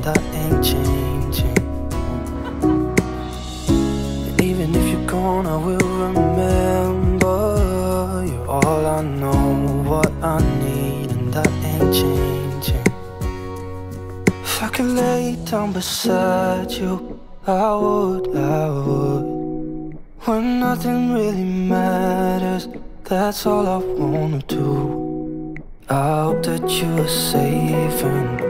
and that ain't changing. Even if you're gone, I will remember you're all I know, what I need, and that ain't changing. If I could lay down beside you, I would, I would. When nothing really matters, that's all I wanna do. I hope that you are safe and